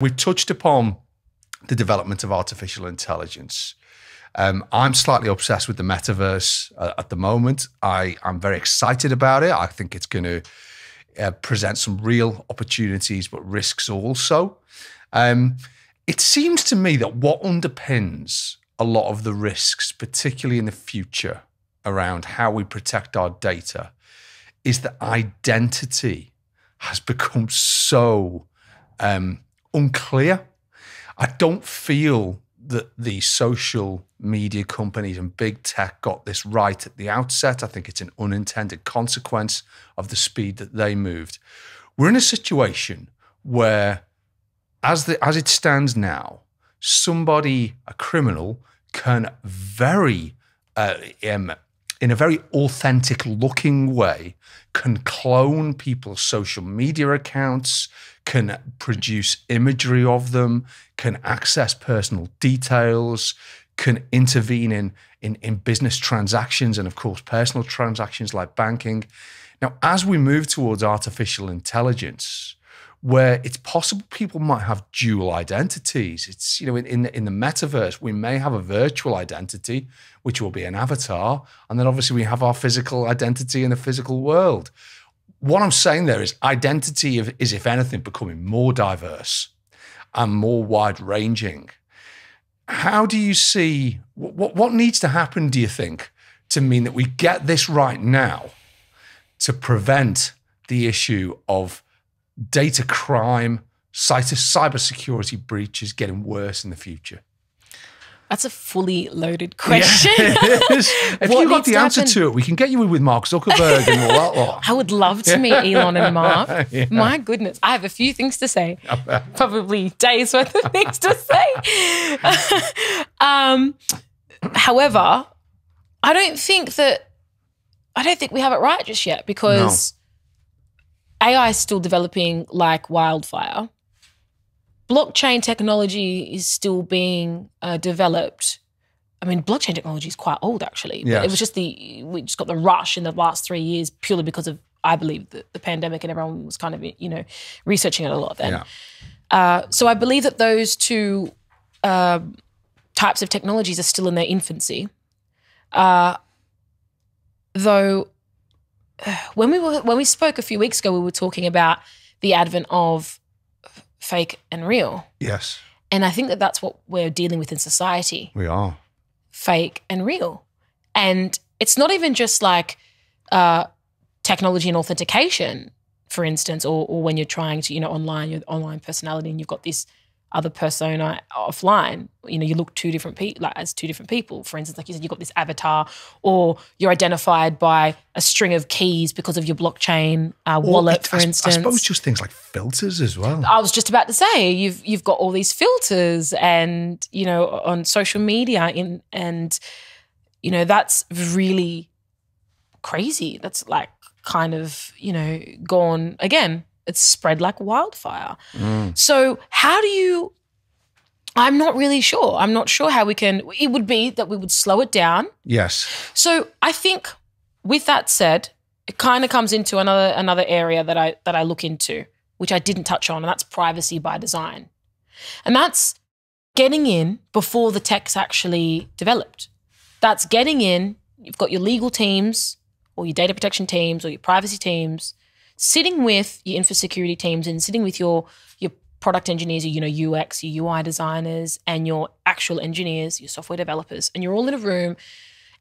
We've touched upon the development of artificial intelligence. Um, I'm slightly obsessed with the metaverse uh, at the moment. I, I'm very excited about it. I think it's going to uh, present some real opportunities, but risks also. Um, it seems to me that what underpins a lot of the risks, particularly in the future, around how we protect our data, is that identity has become so um, unclear. I don't feel that the social media companies and big tech got this right at the outset. I think it's an unintended consequence of the speed that they moved. We're in a situation where, as the as it stands now, somebody, a criminal, can very uh, um, in a very authentic looking way can clone people's social media accounts, can produce imagery of them, can access personal details, can intervene in, in, in business transactions and, of course, personal transactions like banking. Now, as we move towards artificial intelligence, where it's possible people might have dual identities. It's, you know, in, in, in, the metaverse, we may have a virtual identity, which will be an avatar. And then obviously we have our physical identity in the physical world. What I'm saying there is identity is, if anything, becoming more diverse and more wide ranging. How do you see what, what needs to happen, do you think, to mean that we get this right now to prevent the issue of data crime, cyber cybersecurity breaches getting worse in the future? That's a fully loaded question. Yeah, if you got the answer happen? to it, we can get you in with Mark Zuckerberg and all that lot. I would love to meet Elon and Mark. Yeah. My goodness, I have a few things to say. Probably days worth of things to say. um, however, I don't think that I don't think we have it right just yet because AI is still developing like wildfire. Blockchain technology is still being uh, developed. I mean, blockchain technology is quite old, actually. Yes. But it was just the we just got the rush in the last three years purely because of I believe the, the pandemic and everyone was kind of you know researching it a lot then. Yeah. Uh, so I believe that those two uh, types of technologies are still in their infancy. Uh, though when we were when we spoke a few weeks ago, we were talking about the advent of fake and real. Yes. And I think that that's what we're dealing with in society. We are fake and real, and it's not even just like uh, technology and authentication, for instance, or, or when you're trying to you know online your online personality and you've got this other persona offline. You know, you look two different people, like as two different people. For instance, like you said, you've got this avatar, or you're identified by a string of keys because of your blockchain uh, wallet, it, for I, instance. I suppose just things like filters as well. I was just about to say you've you've got all these filters, and you know, on social media, in and you know that's really crazy. That's like kind of you know gone again it's spread like wildfire. Mm. So, how do you? I'm not really sure. I'm not sure how we can. It would be that we would slow it down. Yes. So, I think with that said, it kind of comes into another another area that I that I look into, which I didn't touch on, and that's privacy by design. And that's getting in before the tech's actually developed. That's getting in, you've got your legal teams or your data protection teams or your privacy teams sitting with your info security teams and sitting with your your product engineers, you know, UX, your UI designers, and your actual engineers, your software developers, and you're all in a room,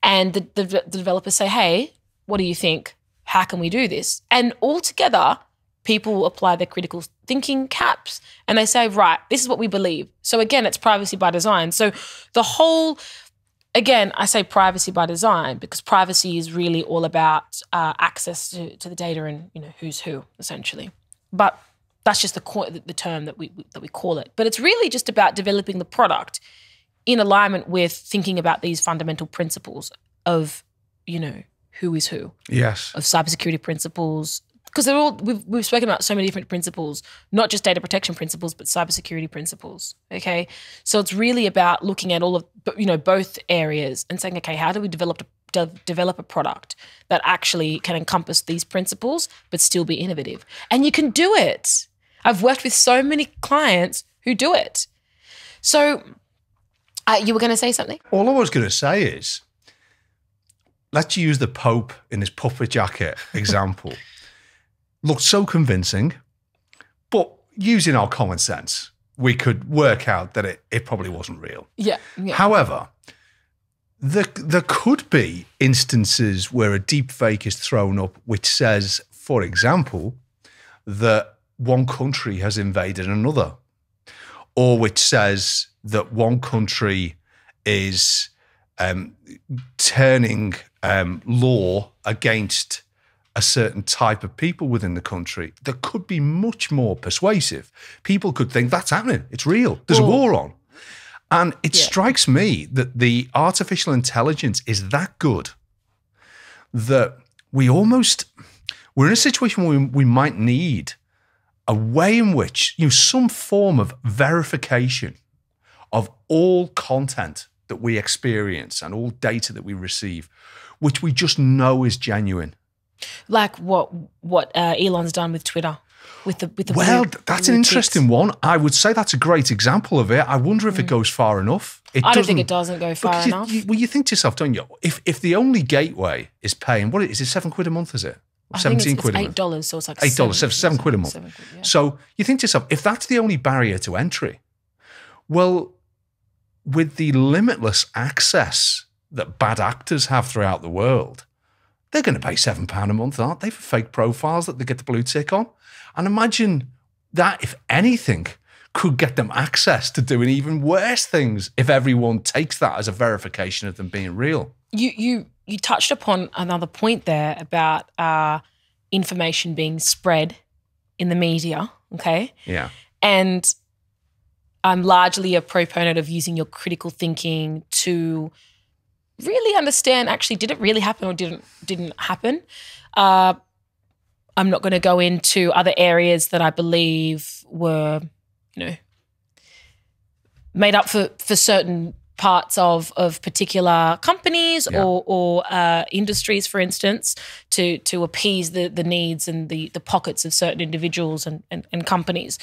and the, the, the developers say, "Hey, what do you think? How can we do this?" And all together, people apply their critical thinking caps, and they say, "Right, this is what we believe." So again, it's privacy by design. So the whole again, I say privacy by design because privacy is really all about uh, access to, to the data and you know who's who essentially. But that's just the, the term that we that we call it. But it's really just about developing the product in alignment with thinking about these fundamental principles of you know who is who. Yes. Of cybersecurity principles, because they're all we've we've spoken about so many different principles, not just data protection principles, but cybersecurity principles. Okay, so it's really about looking at all of you know both areas and saying, okay, how do we develop de- develop a product that actually can encompass these principles but still be innovative? And you can do it. I've worked with so many clients who do it. So, uh, you were going to say something? All I was going to say is, let's use the Pope in his puppet jacket example. Looked so convincing, but using our common sense, we could work out that it, it probably wasn't real. Yeah. yeah. However, there, there could be instances where a deep fake is thrown up which says, for example, that one country has invaded another, or which says that one country is um, turning um, law against a certain type of people within the country that could be much more persuasive. People could think that's happening. It's real. There's a war on. And it Yeah. strikes me that the artificial intelligence is that good that we almost we're in a situation where we, we might need a way in which you know some form of verification of all content that we experience and all data that we receive which we just know is genuine like what what uh, Elon's done with Twitter, with the with the well blue- that's blue an ticks. interesting one i would say that's a great example of it i wonder if it goes far enough it Mm. I don't think it doesn't go far Because you- enough. you- well, you think to yourself, don't you? If if the only gateway is paying, what is it? Seven quid a month? Is it? I think Seventeen it's, quid it's a eight month. dollars, so it's like Eight dollars, seven, seven quid a month. quid, yeah. So you think to yourself, if that's the only barrier to entry, well, with the limitless access that bad actors have throughout the world, they're going to pay seven pound a month, aren't they, for fake profiles that they get the blue tick on? And imagine that, if anything, could get them access to doing even worse things if everyone takes that as a verification of them being real. you you you touched upon another point there about uh, information being spread in the media. Okay, Yeah. and I'm largely a proponent of using your critical thinking to really understand actually did it really happen or didn't didn't happen. Uh, I'm not going to go into other areas that I believe were, you know, made up for for certain parts of of particular companies Yeah. or or uh, industries, for instance, to to appease the the needs and the the pockets of certain individuals and and, and companies.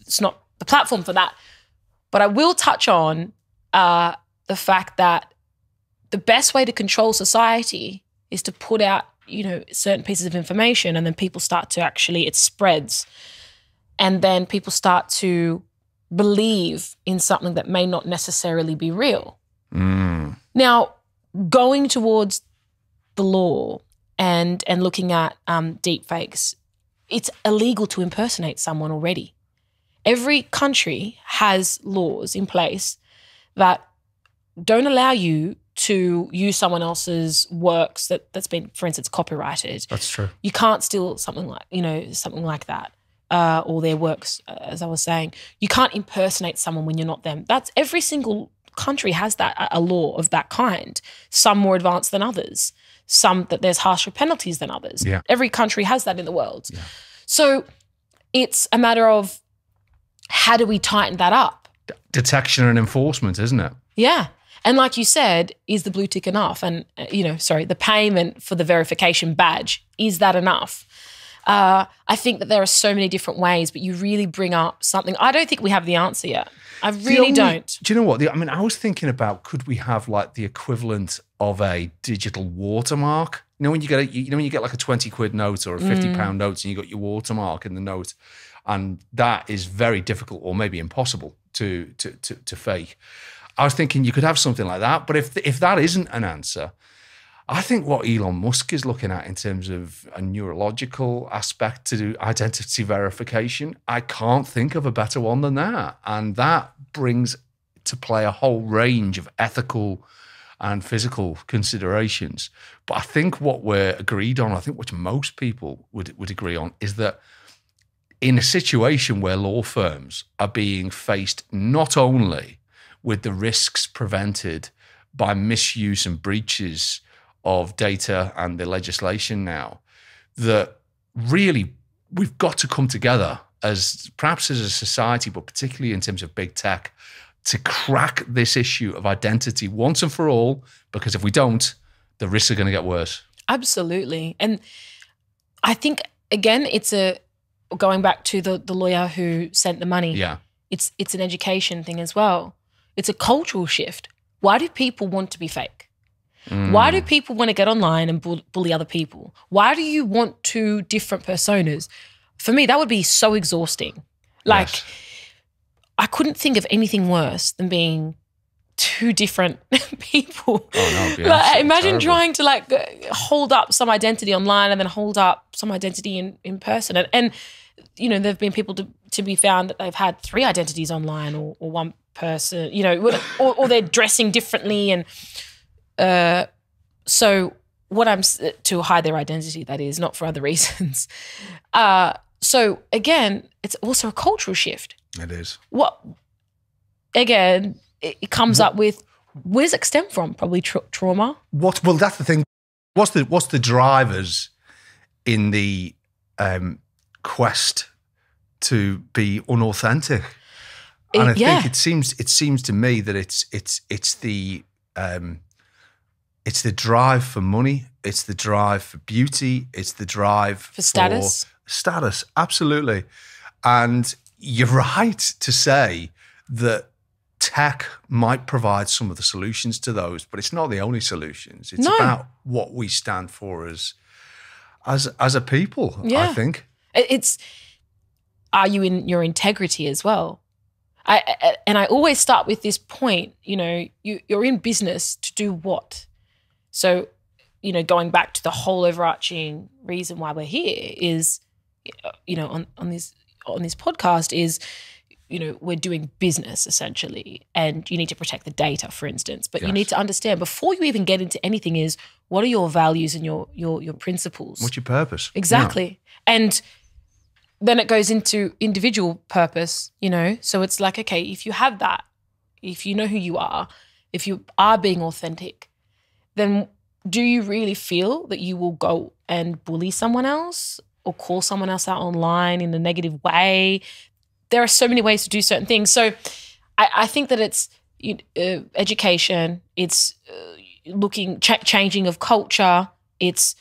It's not the platform for that, but I will touch on uh, the fact that the best way to control society is to put out you know certain pieces of information and then people start to actually it spreads. And then people start to believe in something that may not necessarily be real. Mm. now going towards the law and and looking at um, deep fakes it's illegal to impersonate someone already. Every country has laws in place that don't allow you to use someone else's works that that's been for instance copyrighted That's true. you can't steal something like you know something like that uh, or their works uh, as i was saying you can't impersonate someone when you're not them that's every single country has that a- a law of that kind some more advanced than others some that there's harsher penalties than others Yeah. every country has that in the world Yeah. so it's a matter of how do we tighten that up Detection and enforcement, isn't it? yeah. And like you said, is the blue tick enough? And, uh, you know, sorry, the payment for the verification badge, is that enough? Uh, I think that there are so many different ways, but you really bring up something. I don't think we have the answer yet. I really only- don't. Do you know what? The, I mean, I was thinking about could we have like the equivalent of a digital watermark? You know, when you get a, you know when you get like a twenty quid note or a fifty pound note, and you got your watermark in the note, and that is very difficult or maybe impossible to to to, to fake. I was thinking you could have something like that, but if if that isn't an answer, I think what Elon Musk is looking at in terms of a neurological aspect to do identity verification, I can't think of a better one than that. And that brings to play a whole range of ethical and physical considerations. But I think what we're agreed on, I think what most people would, would agree on, is that in a situation where law firms are being faced not only with the risks prevented by misuse and breaches of data and the legislation now, that really we've got to come together as perhaps as a society, but particularly in terms of big tech, to crack this issue of identity once and for all. Because if we don't, the risks are going to get worse. Absolutely. And I think, again, it's a going back to the, the lawyer who sent the money. Yeah. it's it's an education thing as well. It's a cultural shift. Why do people want to be fake? Why Mm. do people want to get online and bull- bully other people? Why do you want two different personas? For me, that would be so exhausting. Like, Yes. I couldn't think of anything worse than being two different people. Oh, no, Like, imagine terrible. trying to like hold up some identity online and then hold up some identity in, in person. And, and you know, there have been people to, to be found that they've had three identities online or, or one person, you know, or, or they're dressing differently. And uh, so, what I'm to hide their identity, that is, not for other reasons. Uh, so, again, it's also a cultural shift It is. what again it, it comes up with where does it stem from probably tra- trauma What? Well, that's the thing. What's the what's the drivers in the um, quest to be unauthentic? And I yeah. think it seems it seems to me that it's it's it's the um, it's the drive for money. It's the drive for beauty. It's the drive For status? status, absolutely. And you're right to say that tech might provide some of the solutions to those, but it's not the only solutions. It's No. about what we stand for as as as a people. I think. It's are you in your integrity as well I, I and i always start with this point you know you, you're in business to do what so you know going back to the whole overarching reason why we're here is you know on, on this on this podcast is you know we're doing business essentially and you need to protect the data for instance but you need to understand before you even get into anything is what are your values and your your your principles What's your purpose? Exactly. And then it goes into individual purpose, you know? So it's like, okay, if you have that, if you know who you are, if you are being authentic, then do you really feel that you will go and bully someone else or call someone else out online in a negative way? There are so many ways to do certain things. So I, I think that it's uh, education, it's uh, looking, ch- changing of culture, it's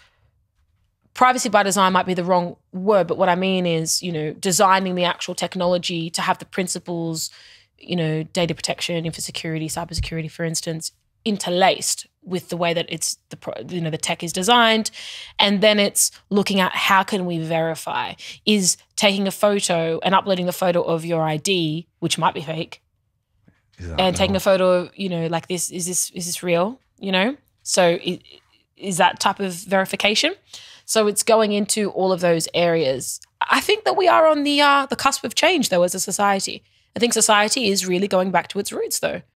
privacy by design might be the wrong word, but what I mean is, you know, designing the actual technology to have the principles, you know, data protection, info security, cybersecurity, for instance, interlaced with the way that it's the you know the tech is designed, and then it's looking at how can we verify? Is taking a photo and uploading the photo of your ID, which might be fake, Is that and taking a photo of you know like this is this is this real you know? So is that type of verification? So it's going into all of those areas. I think that we are on the uh the cusp of change though as a society. I think society is really going back to its roots though